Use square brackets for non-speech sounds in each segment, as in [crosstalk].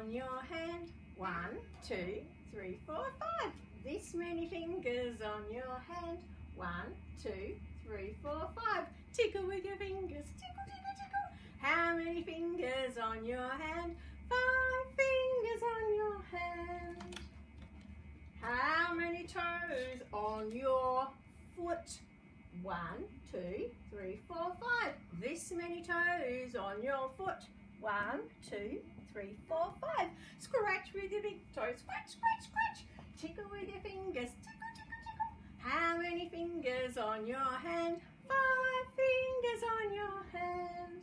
on your hand? One, two, three, four, five. This many fingers on your hand. One, two, three, four, five. Tickle with your fingers. Tickle, tickle, tickle. How many fingers on your hand? Five fingers on your hand. How many toes on your foot? One, two, three, four, five. This many toes on your foot. One, two, three, four, five. Scratch with your big toe. Scratch, scratch, scratch. Tickle with your fingers. Tickle, tickle, tickle. How many fingers on your hand? Five fingers on your hand.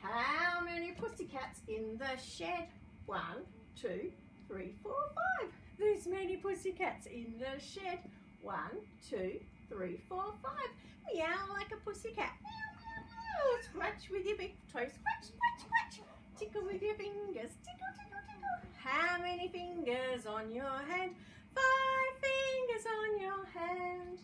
How many pussycats in the shed? One, two, three, four, five. There's many pussycats in the shed. One, two, three, four, five. Meow like a pussycat. Meow, meow, meow. Scratch with your big toe. Scratch, scratch, scratch. Tickle with your fingers. Tickle, tickle, tickle. How many fingers on your hand? Five fingers on your hand.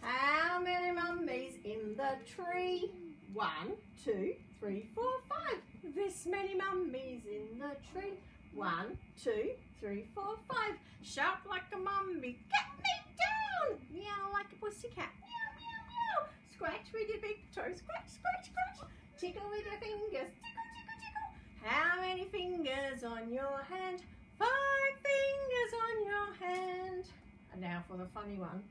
How many mummies in the tree? One, two, three, four, five. This many mummies in the tree. One, two, three, four, five. Shout like a mummy. Get me down. Meow like a pussycat. Meow, meow, meow. Scratch with your big toe. Scratch, scratch, scratch. Tickle with your fingers. Tickle, tickle. How many fingers on your hand? Five fingers on your hand. And now for the funny one.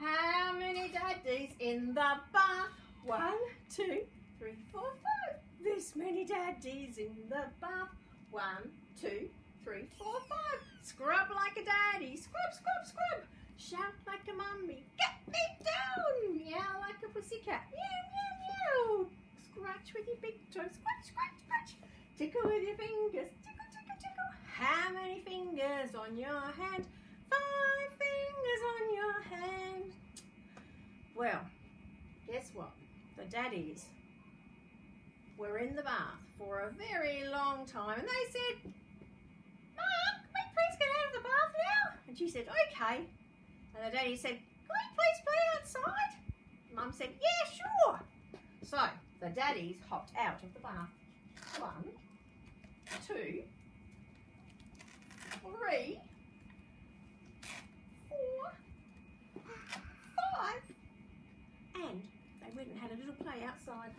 How many daddies in the bath? One, two, three, four, five. This many daddies in the bath. One, two, three, four, five. Scrub like a daddy. Scrub, scrub, scrub. Shout like a mummy. Get me down. Meow like a pussycat. Meow, meow. With big toe. Scratch, scratch, scratch. Tickle with your fingers. Tickle, tickle, tickle. How many fingers on your hand? Five fingers on your hand. Well, guess what? The daddies were in the bath for a very long time and they said, Mum, can we please get out of the bath now? And she said, okay. And the daddy said, can we please play outside? Mum said, yeah, sure. So the daddies hopped out of the bath. One, two, three, four, five, and they went and had a little play outside.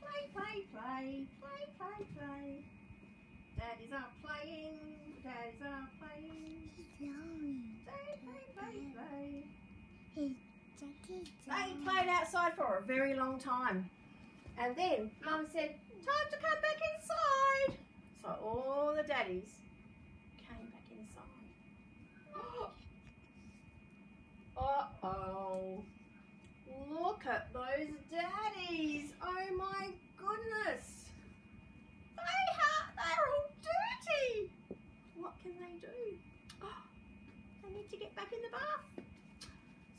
Play, play, play, play, play, play. Daddies are playing, daddies are playing. Play, play, play, play. They played outside for a very long time. And then Mum said, time to come back inside. So all the daddies came back inside. [gasps] Uh-oh. Look at those daddies. Oh my goodness. They ha- they're all dirty. What can they do? Oh, [gasps] they need to get back in the bath.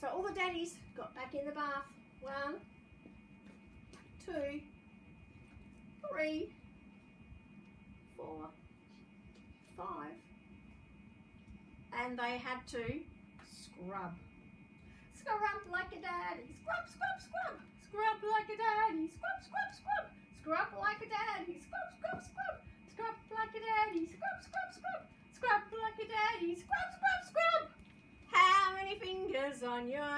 So all the daddies got back in the bath. One, two, three, four, five. And they had to scrub. Scrub like a daddy. Scrub, scrub, scrub. Scrub like a daddy. Scrub, scrub, scrub. Scrub like a daddy. Scrub, scrub, scrub. Scrub like a daddy. Scrub, scrub, scrub. Scrub like a daddy. Scrub, scrub, scrub. How many fingers on your.